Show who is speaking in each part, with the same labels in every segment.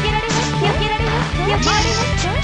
Speaker 1: よけられますよけられますけられ
Speaker 2: ま
Speaker 1: す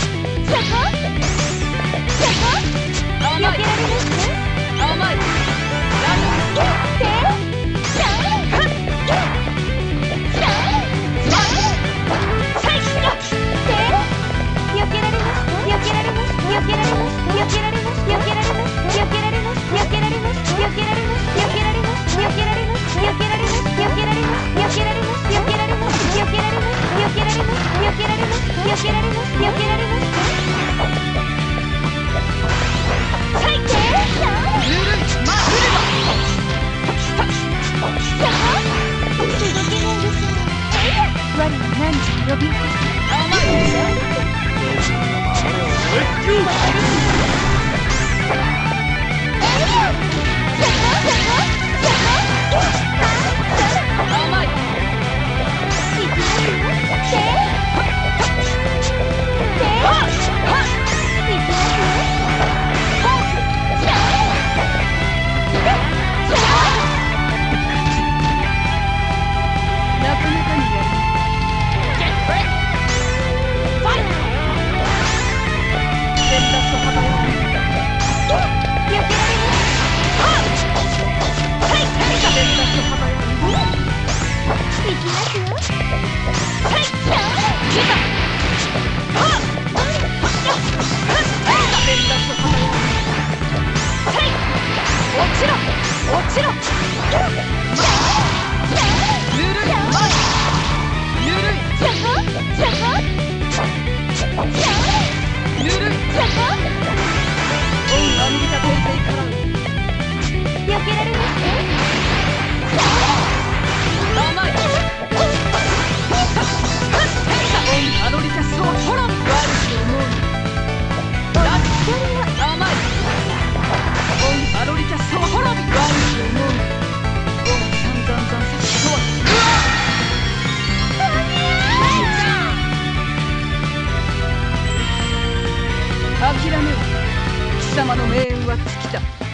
Speaker 2: Yeah. 諦め貴様の命運は尽きた。